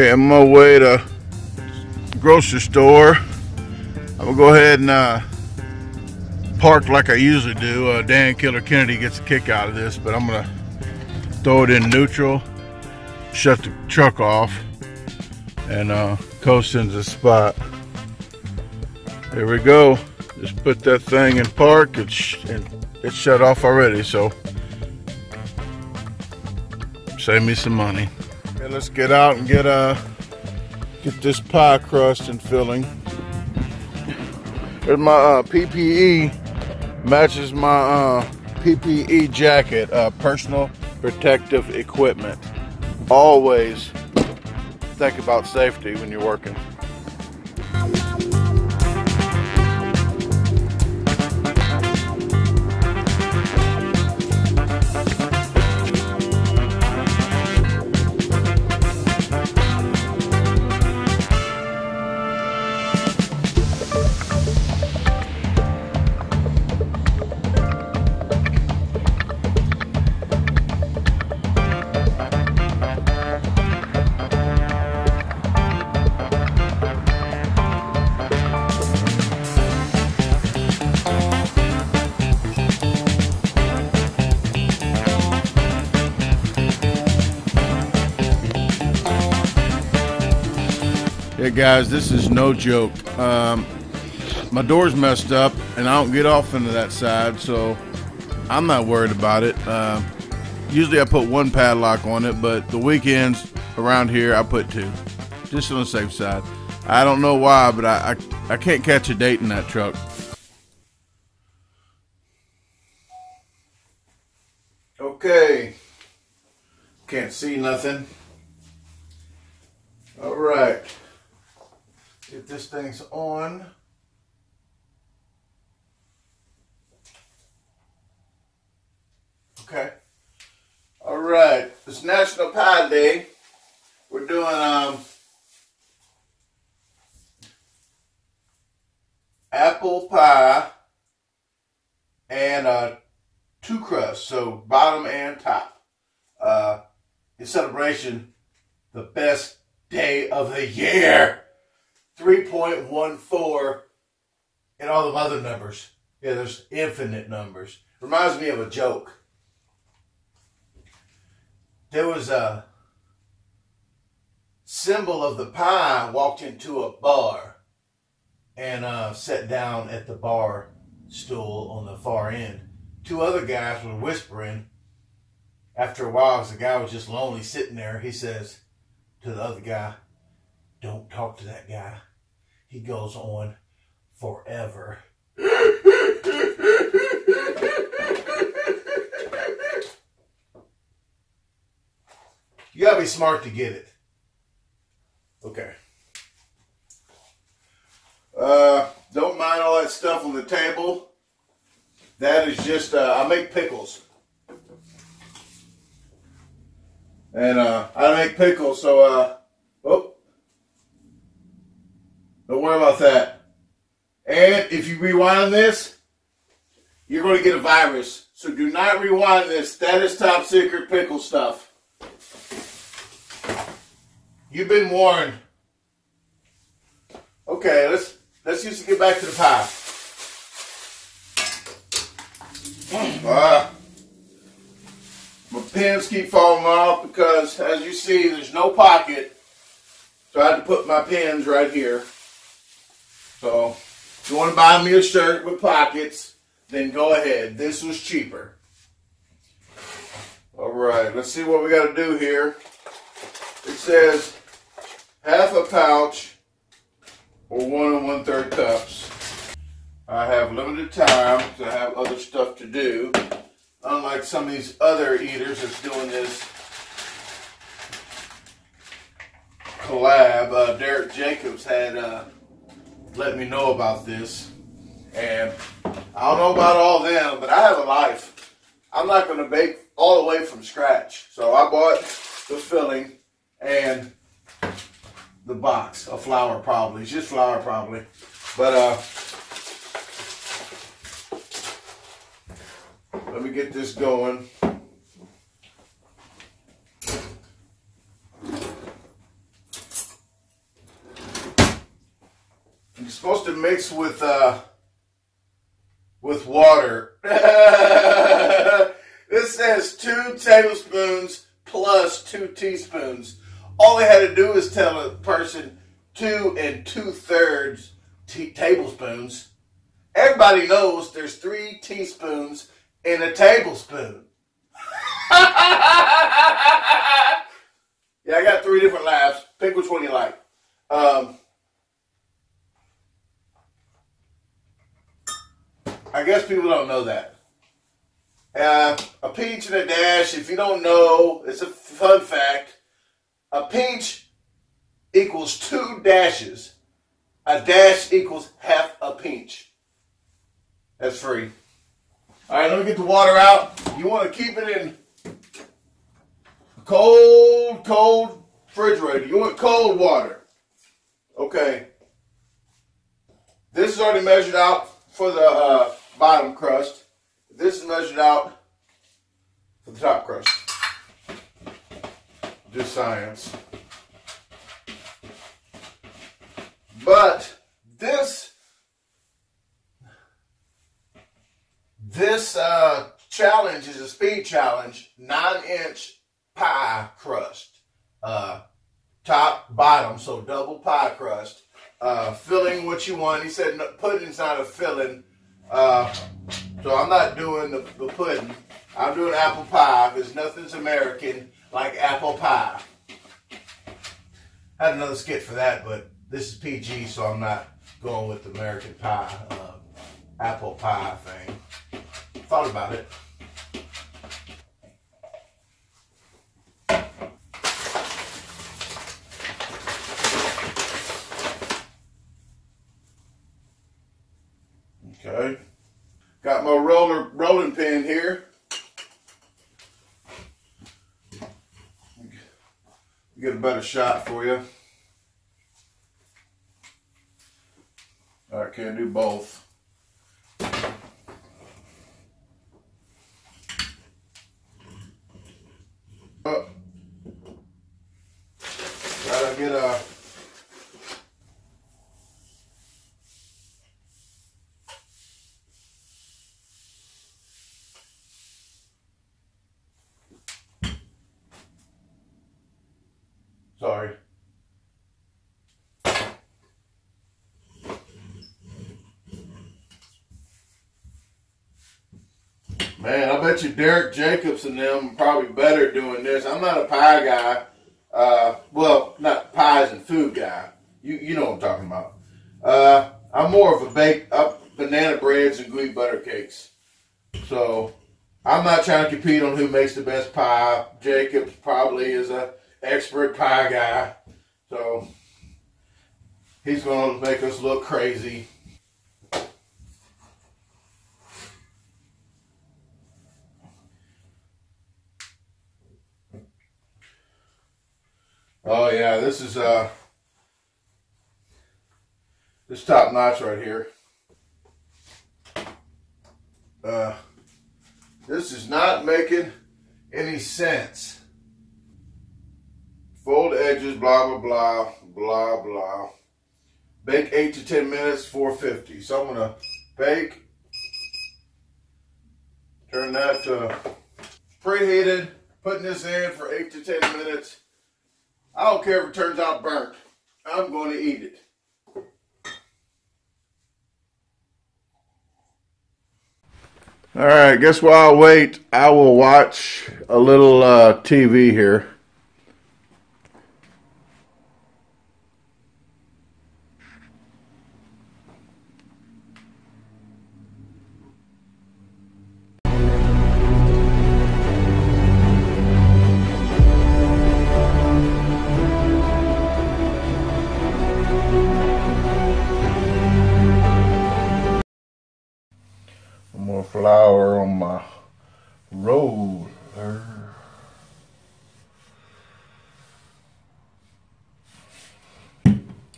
Okay, I'm on my way to grocery store. I'm gonna go ahead and uh, park like I usually do. Uh, Dan Killer Kennedy gets a kick out of this, but I'm gonna throw it in neutral, shut the truck off, and uh, coast into the spot. There we go. Just put that thing in park. It's and it's shut off already, so save me some money. Okay, let's get out and get uh get this pie crust and filling. My uh, PPE matches my uh, PPE jacket, uh, personal protective equipment. Always think about safety when you're working. Guys, this is no joke. Um, my door's messed up, and I don't get off into that side, so I'm not worried about it. Uh, usually, I put one padlock on it, but the weekends around here, I put two, just on the safe side. I don't know why, but I, I, I can't catch a date in that truck. Okay. Can't see nothing. All right. If this thing's on. Okay. All right. It's National Pie Day. We're doing um apple pie and uh two crusts, so bottom and top. Uh in celebration, the best day of the year. 3.14 and all the other numbers. Yeah, there's infinite numbers. Reminds me of a joke. There was a symbol of the pie walked into a bar and uh, sat down at the bar stool on the far end. Two other guys were whispering. After a while, as the guy was just lonely sitting there, he says to the other guy, Don't talk to that guy he goes on forever. you gotta be smart to get it. Okay. Uh, don't mind all that stuff on the table. That is just, uh, I make pickles. And uh, I make pickles, so, uh, oh, don't worry about that. And if you rewind this, you're going to get a virus. So do not rewind this. That is top secret pickle stuff. You've been warned. Okay, let's let's just get back to the pie. Uh, my pins keep falling off because, as you see, there's no pocket. So I had to put my pins right here. So, if you want to buy me a shirt with pockets, then go ahead. This was cheaper. All right, let's see what we got to do here. It says half a pouch or one and one third cups. I have limited time I have other stuff to do. Unlike some of these other eaters that's doing this collab, uh, Derek Jacobs had uh, let me know about this. And I don't know about all them, but I have a life. I'm not going to bake all the way from scratch. So I bought the filling and the box of flour probably. It's just flour probably. But uh let me get this going. Bacon mixed with uh, with water. this says two tablespoons plus two teaspoons. All they had to do is tell a person two and two thirds tablespoons. Everybody knows there's three teaspoons in a tablespoon. yeah, I got three different laughs. Pick which one you like. Um, I guess people don't know that. Uh, a pinch and a dash, if you don't know, it's a fun fact. A pinch equals two dashes. A dash equals half a pinch. That's free. All right, let me get the water out. You want to keep it in cold, cold refrigerator. You want cold water. Okay. This is already measured out for the uh, bottom crust. This is measured out for the top crust. Just science. But this this uh, challenge is a speed challenge, nine inch pie crust, uh, top bottom, so double pie crust. Uh, filling what you want. He said pudding's not a filling. Uh, so I'm not doing the, the pudding. I'm doing apple pie because nothing's American like apple pie. I had another skit for that, but this is PG, so I'm not going with the American pie, uh, apple pie thing. Thought about it. Okay. Got my roller rolling pin here. Get a better shot for you. All right, can't do both. Oh. Gotta get a Sorry. Man, I bet you Derek Jacobs and them are probably better doing this. I'm not a pie guy. Uh, well, not pies and food guy. You you know what I'm talking about. Uh, I'm more of a bake up banana breads and gooey butter cakes. So I'm not trying to compete on who makes the best pie. Jacobs probably is a expert pie guy. So he's to make us look crazy. Oh yeah, this is uh this top notch right here. Uh this is not making any sense fold edges, blah, blah, blah, blah, blah. Bake 8 to 10 minutes, 450. So I'm to bake, turn that to preheated, putting this in for 8 to 10 minutes. I don't care if it turns out burnt. I'm going to eat it. All right, guess while I wait, I will watch a little uh, TV here.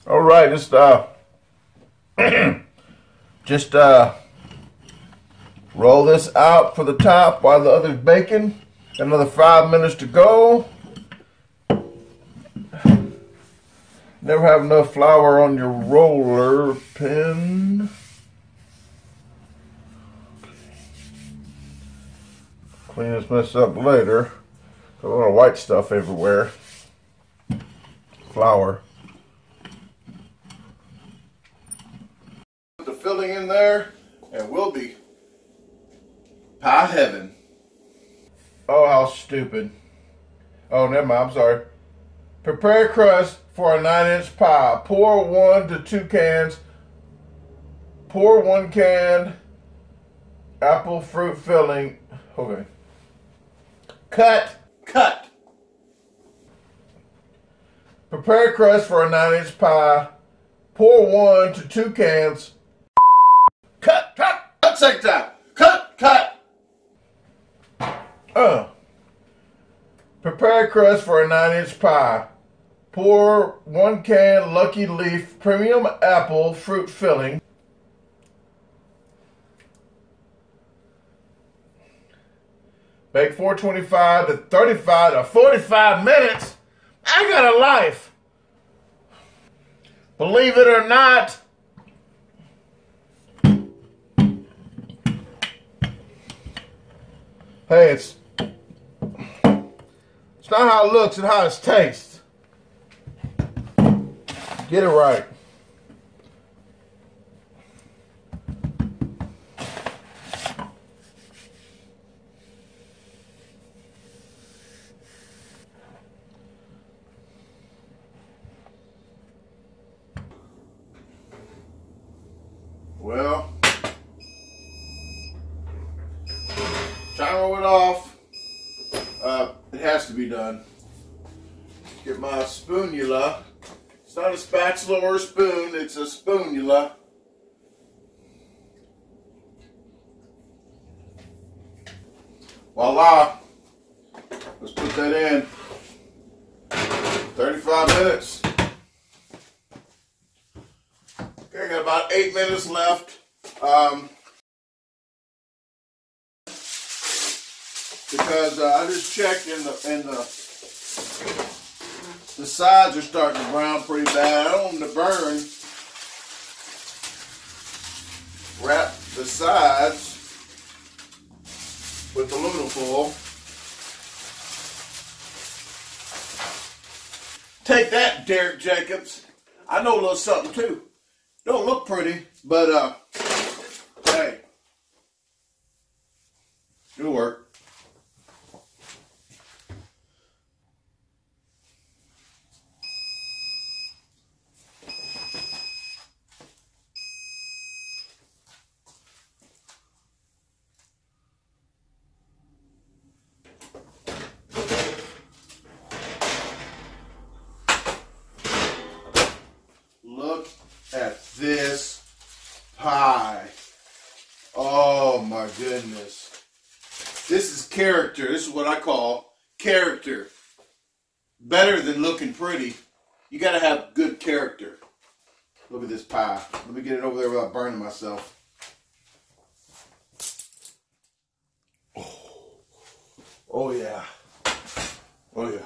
All right, just uh, just uh, roll this out for the top while the other's baking. Another five minutes to go. Never have enough flour on your roller pin. Clean this mess up later. Got a lot of white stuff everywhere. Flour. Put the filling in there and we'll be pie heaven. Oh, how stupid. Oh, never mind. I'm sorry. Prepare crust for a 9 inch pie. Pour one to two cans. Pour one can apple fruit filling. Okay. Cut. Cut. Prepare crust for a 9 inch pie. Pour one to two cans. Cut. Cut. Cut. Second time. Cut. Cut. Uh. Prepare crust for a 9 inch pie. Pour one can Lucky Leaf Premium Apple Fruit Filling. Bake 425 to 35 to 45 minutes. I got a life. Believe it or not. Hey, it's it's not how it looks, it's how it tastes. Get it right. Well, timer went off. Uh, it has to be done. Get my spoonula. It's not a spatula or a spoon, it's a spoonula. Voila. Let's put that in. 35 minutes. Okay, got about eight minutes left. Um, because uh, I just checked in the in the the sides are starting to brown pretty bad. I don't want them to burn. Wrap the sides with aluminum foil. Take that, Derek Jacobs. I know a little something too. Don't look pretty, but uh, hey, it'll work. Look at this pie. Oh my goodness. This is character. This is what I call character. Better than looking pretty. You gotta have good character. Look at this pie. Let me get it over there without burning myself. Oh, oh yeah. Oh yeah.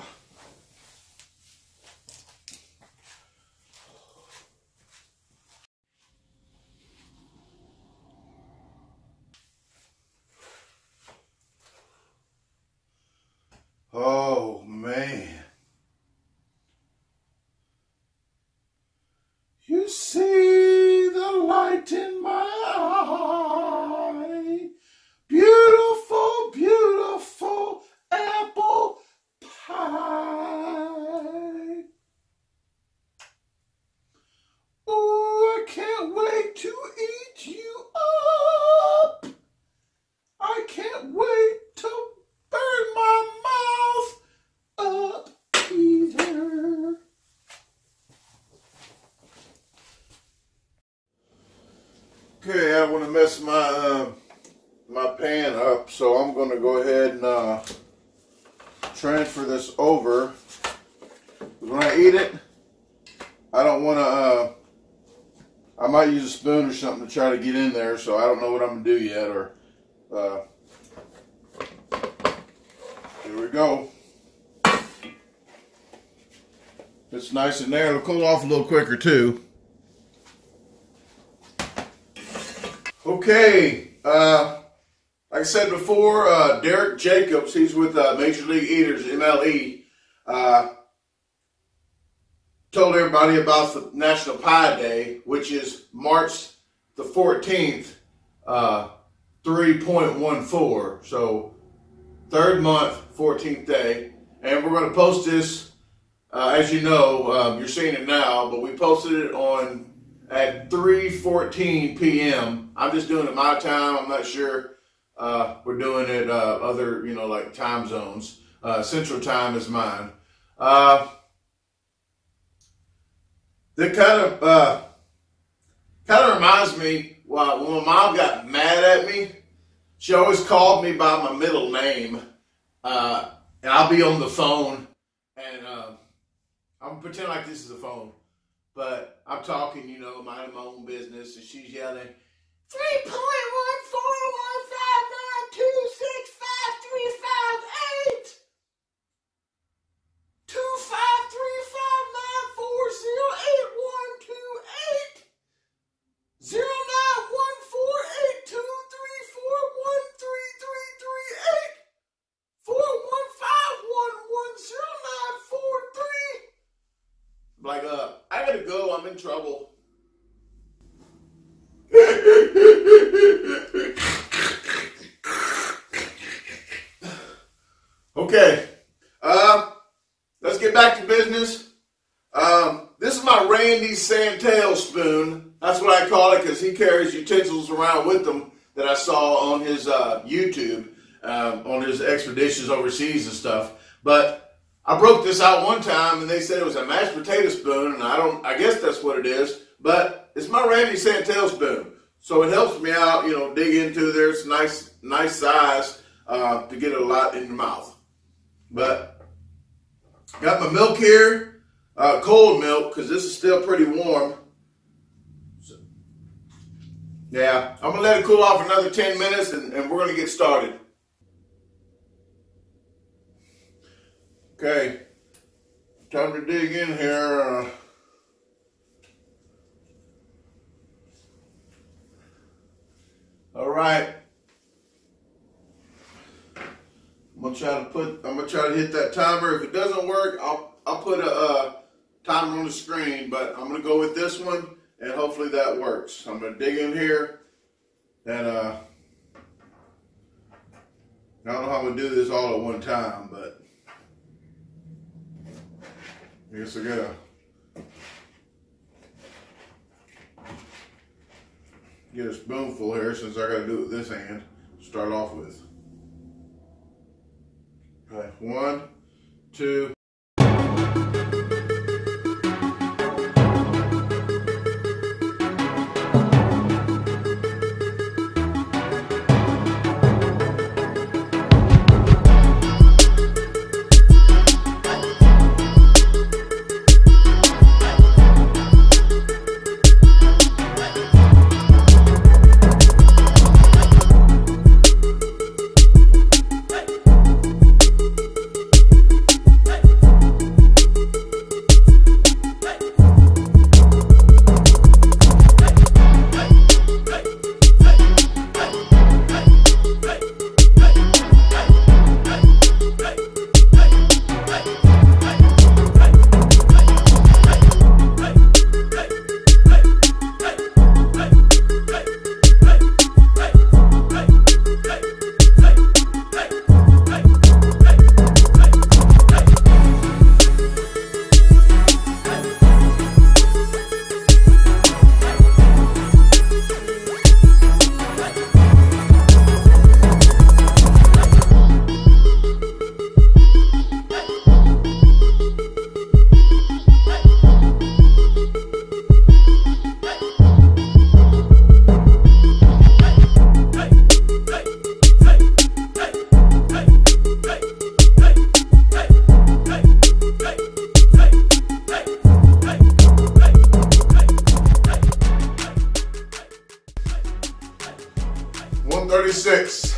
Oh man. You see the light in my eye. Beautiful, beautiful apple pie. Oh, I can't wait to eat you up. I can't wait to burn my mouth up either. Okay, I don't want to mess my uh, my pan up, so I'm going to go ahead and uh, transfer this over. When I eat it, I don't want to. Uh, I might use a spoon or something to try to get in there, so I don't know what I'm gonna do yet. Or uh, here we go. It's nice in there. It'll cool off a little quicker too. Okay, uh, like I said before, uh, Derek Jacobs, he's with uh, Major League Eaters, MLE, uh, told everybody about the National Pie Day, which is March the 14th, uh, 3.14. So, third month, 14th day. And we're going to post this, uh, as you know, um, you're seeing it now, but we posted it on at 3.14 p.m. I'm just doing it my time. I'm not sure uh, we're doing it uh, other, you know, like time zones. Uh, Central time is mine. Uh, that kind of uh, kind of reminds me well, when my mom got mad at me. She always called me by my middle name, uh, and I'll be on the phone, and uh, I'm pretend like this is a phone, but I'm talking, you know, minding my own business, and she's yelling, three point one four one five nine two six five three five eight. Two five three five nine four zero eight one two eight zero nine one four eight two three four one three three three eight four one five one one zero nine four three. Like uh, I gotta go. I'm in trouble. okay. Uh, let's get back to business. Um, this is my Randy Santel spoon. That's what I call it because he carries utensils around with him that I saw on his uh, YouTube, um, on his expeditions overseas and stuff. But I broke this out one time and they said it was a mashed potato spoon, and I don't. I guess that's what it is. But it's my Randy Santel spoon, so it helps me out. You know, dig into there. It's nice, nice size uh, to get a lot in your mouth. But got my milk here, uh, cold milk, because this is still pretty warm. So, yeah, I'm gonna let it cool off another 10 minutes, and, and we're gonna get started. Okay, time to dig in here. Uh, all right. I'm gonna try to put. I'm gonna try to hit that timer. If it doesn't work, I'll I'll put a uh, timer on the screen. But I'm gonna go with this one, and hopefully that works. I'm gonna dig in here, and uh, I don't know how I'm gonna do this all at one time, but I guess I gotta. Get a spoonful here since I gotta do it with this hand. Start off with. Okay, one, two. One thirty-six.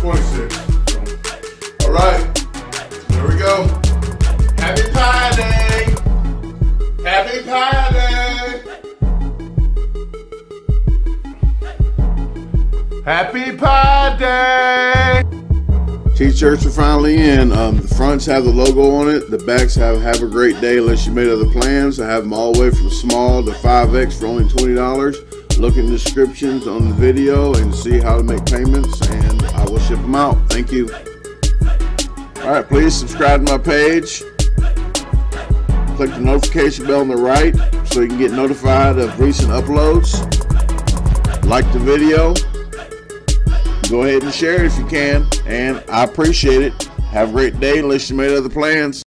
Twenty-six. All right. There we go. Happy Pie Day. Happy Pie Day! Happy Pie Day! T-shirts are finally in. Um, the fronts have the logo on it. The backs have "Have a great day" unless you made other plans. I have them all the way from small to 5X for only twenty dollars. Look in the descriptions on the video and see how to make payments, and I will ship them out. Thank you. All right, please subscribe to my page. Click the notification bell on the right so you can get notified of recent uploads. Like the video. Go ahead and share if you can, and I appreciate it. Have a great day unless you made other plans.